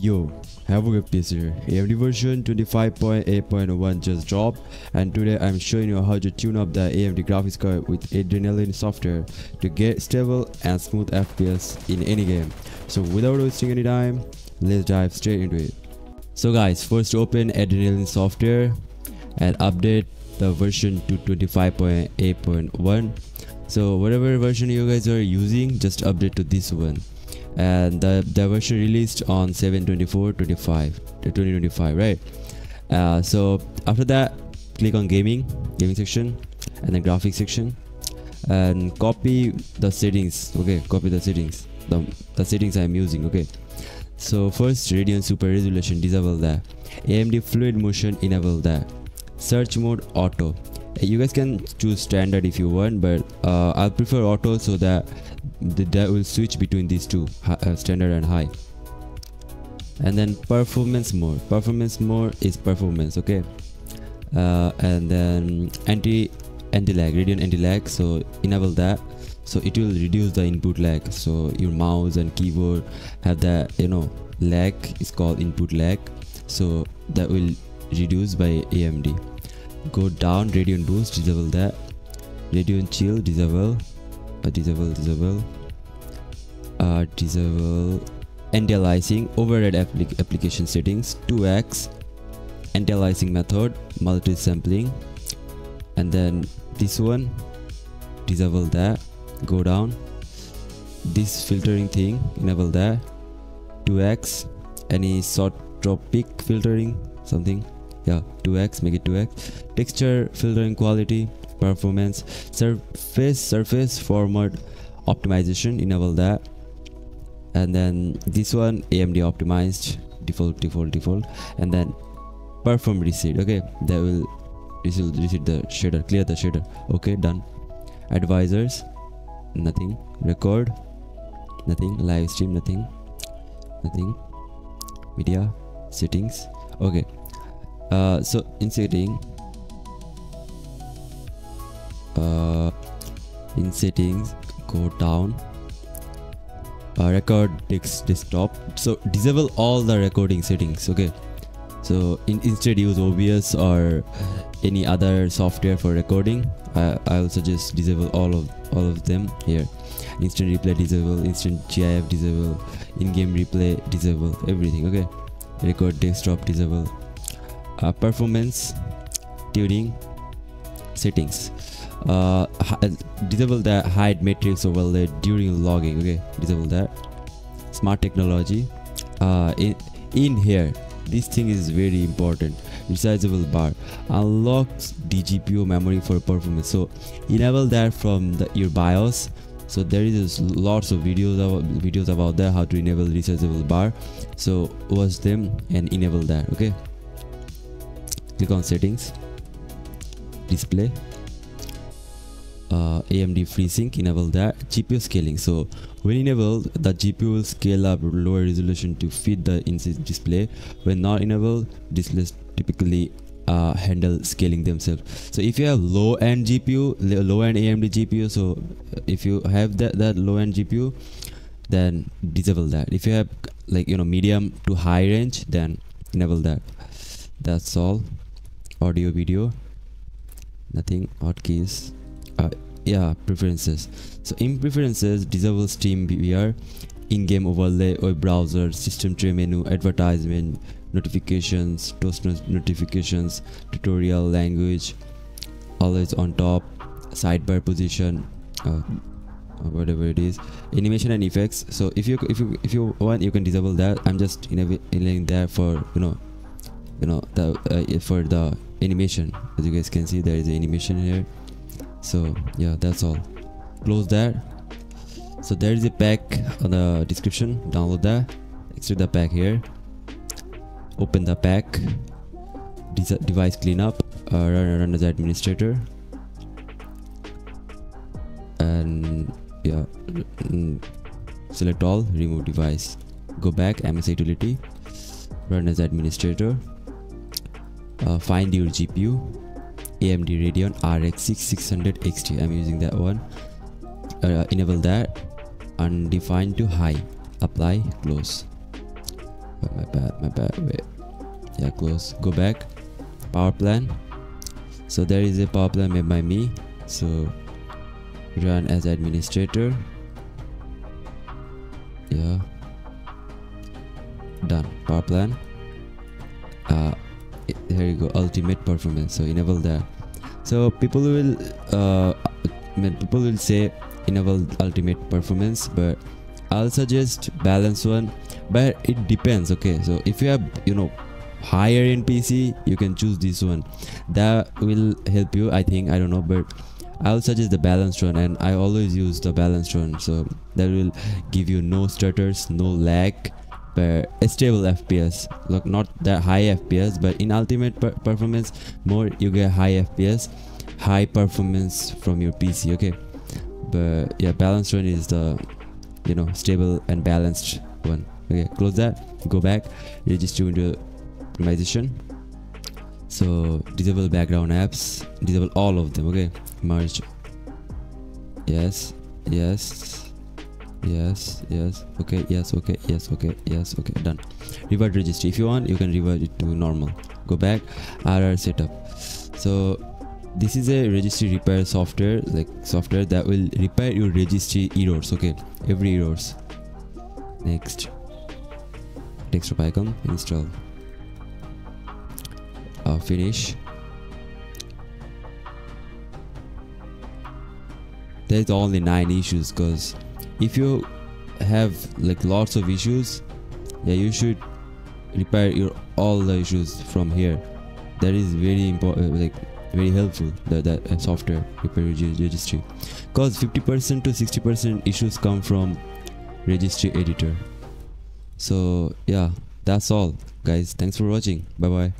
Yo, Havoc here. AMD version 25.8.1 just dropped and today I'm showing you how to tune up the AMD graphics card with Adrenalin software to get stable and smooth FPS in any game. So without wasting any time, let's dive straight into it. So guys, first open Adrenalin software and update the version to 25.8.1. So whatever version you guys are using, just update to this one and the, the version released on 724 25 2025 right? Uh, so after that click on gaming gaming section and then graphics section. And copy the settings okay? Copy the settings. The, the settings i'm using okay? So first Radeon super resolution disable that. Amd fluid motion enable that. Search mode auto. You guys can choose standard if you want but uh, i'll prefer auto so that the, that will switch between these two uh, standard and high. And then performance mode. Performance mode is performance okay? Uh, and then anti anti lag Radeon anti lag so enable that. So it will reduce the input lag. So your mouse and keyboard have that you know lag is called input lag. So that will reduce by amd go down Radeon boost disable that. Radeon chill disable uh, disable disable uh, disable anti-aliasing override applic application settings 2x anti-aliasing method multi-sampling and then this one disable that go down. This filtering thing enable that 2x any sort tropic filtering something yeah 2x make it 2x texture filtering quality performance surface surface format optimization enable that. And then this one amd optimized default default default. And then perform reset okay? That will reset, reset the shader clear the shader okay? Done. Advisors nothing. Record nothing. Live stream nothing. Nothing. Media settings okay? Uh, so in setting uh, in settings go down. Uh, record desktop. So disable all the recording settings okay? So in, instead use OBS or any other software for recording I, I'll suggest disable all of all of them here. Instant replay disable instant GIF disable in-game replay disable everything okay? Record desktop disable. Uh, performance tuning settings. Uh, disable the hide metrics overlay during logging okay? Disable that. Smart technology. Uh, in, in here this thing is very important. Resizable bar. Unlocks dGPU memory for performance. So enable that from the, your bios. So there is lots of videos about videos about that how to enable resizable bar. So watch them and enable that okay? Click on settings display. Uh, AMD FreeSync enable that GPU scaling. So when enabled the GPU will scale up lower resolution to fit the in display. When not enabled displays typically uh, handle scaling themselves. So if you have low end GPU low end AMD GPU so if you have that that low end GPU then disable that. If you have like you know medium to high range then enable that. That's all. Audio video nothing hotkeys uh, yeah preferences. So in preferences disable steam vr in-game overlay web browser system tray menu advertisement notifications toast notifications tutorial language always on top sidebar position uh, whatever it is animation and effects. So if you if you if you want you can disable that. I'm just enabling there for you know you know the uh, for the animation. As you guys can see there is an animation here. So yeah that's all. Close that. So there is a pack on the description. Download that. Extract the pack here. Open the pack. Device cleanup. Uh, run, run as administrator. And yeah mm, select all. Remove device. Go back. MSI utility. Run as administrator uh, find your gpu AMD Radeon RX 6600 XT I'm using that one. Uh, enable that undefined to high. Apply close. My bad my bad wait. Yeah close. Go back. Power plan. So there is a power plan made by me. So run as administrator. Yeah. Done. Power plan. Uh here you go ultimate performance. So enable that so people will uh people will say enable ultimate performance but i'll suggest balance one but it depends okay? So if you have you know higher in pc you can choose this one. That will help you i think i don't know but i'll suggest the balanced one and i always use the balanced one. So that will give you no stutters no lag but stable fps look not that high fps but in ultimate per performance more you get high fps high performance from your pc okay? But yeah balanced one is the you know stable and balanced one okay? Close that go back register into optimization. So disable background apps disable all of them okay? Merge. Yes yes yes yes. Okay yes okay yes okay yes okay. Done. Revert registry. If you want you can revert it to normal. Go back rr setup. So this is a registry repair software like software that will repair your registry errors okay? Every errors. Next. Desktop icon install. Uh, finish. There's only nine issues because if you have like lots of issues yeah you should repair your all the issues from here. That is very important like very helpful that, that uh, software repair registry. Because 50% to 60% issues come from registry editor. So yeah that's all guys. Thanks for watching. Bye bye